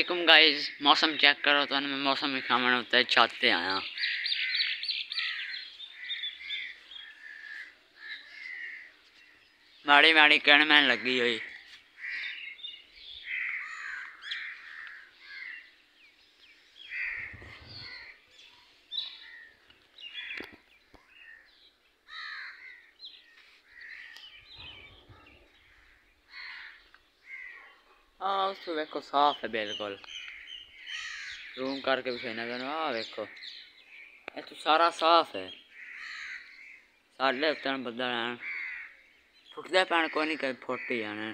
علیکم گائز موسم چیک کرو تو میں موسم میں کھانا ہوتا ہے چھاتے آیا۔ ماڑی ماڑی کرنے میں لگی ہوئی۔ آ اس ویک صاف ہے بالکل روم کر کے پچھلے نظر آپ سارا صاف ہے سالے اتنا بدل فٹتے پہن کوئی نہیں کہ فٹ ہی جان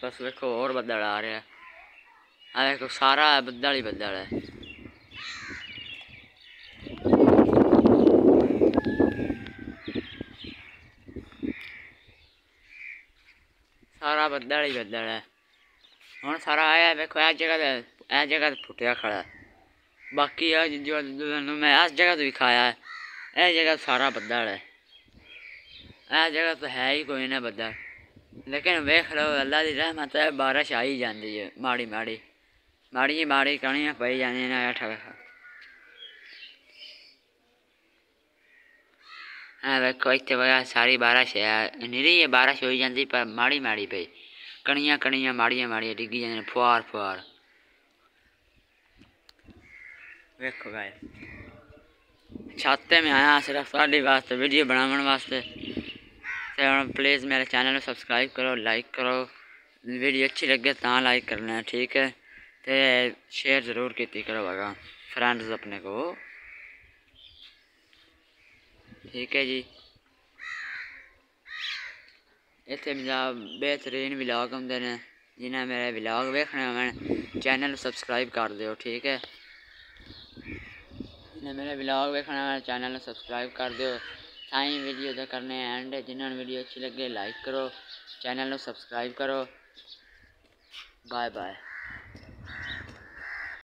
پاس ویکو ہودل آ رہا ہے سارا بدل ہی بدل ہے ਸਾਰਾ ਬੱਦਲ ਹੀ ਬੱਦਲ ਹੈ ਹੁਣ ਸਾਰਾ ਆਇਆ ਵੇਖੋ ਇਸ ਜਗ੍ਹਾ ਤੇ ਇਸ ਜਗ੍ਹਾ ਤੇ ਫੁੱਟਿਆ ਖੜਾ ਬਾਕੀ ਆ ਜੋ ਤੁਹਾਨੂੰ ਮੈਂ ਇਸ ਜਗ੍ਹਾ ਤੇ ਵਿਖਾਇਆ ਹੈ ਇਹ ਜਗ੍ਹਾ ਸਾਰਾ ਬੱਦਲ ਹੈ ਇਹ ਜਗ੍ਹਾ ਤਾਂ ਹੈ ਹੀ ਕੋਈ ਨਾ ਬੱਦਲ ਲੇਕਿਨ ਵੇਖ ਲਓ ਅੱਲਾ ਦੀ ਰਹਿਮਤ ਹੈ ਬਾਰਿਸ਼ ਆਈ ਜਾਂਦੀ ਹੈ ਮਾੜੀ ਮਾੜੀ ਮਾੜੀ ਜੀ ਮਾੜੀ ਕਣੀਆਂ ਪਈ ਜਾਂਦੀਆਂ ہاں، کوئتے وغیرہ ساری بارش نیری یہ بارش ہوئی جاتی پر ماڑی ماڑی پہ کنیاں کنیاں ماڑیاں ماڑیاں ڈگی جاندی فوار فوار ویکھو گائے چھاتے میں آیا صرف ساری واسطے، ویڈیو بناون واسطے۔ تے ہن پلیز میرے چینل سبسکرائب کرو، لائک کرو۔ ویڈیو اچھی لگے تا لائک کرنا، ٹھیک ہے؟ تو شیئر ضرور کی کرو گا فرینڈز اپنے کو۔ ਸ਼ੇਅਰ ਜ਼ਰੂਰ ਕੀਤੀ ਕਰੋ ਵਗਾ ਫਰੈਂਡਸ ਆਪਣੇ ਕੋ ٹھیک ہے جی اتنے مجھے بہترین ولاگ ہوں نے جنہیں میرے ولاگ ویکنے ہوئے چینل سبسکرائب کر دیو ٹھیک ہے جنہیں میرے ولاگ ویکنے ہوئے چینل سبسکرائب کر دیو تھائیں ویڈیو تو کرنے اینڈ جنہوں نے ویڈیو اچھی لگے لائک کرو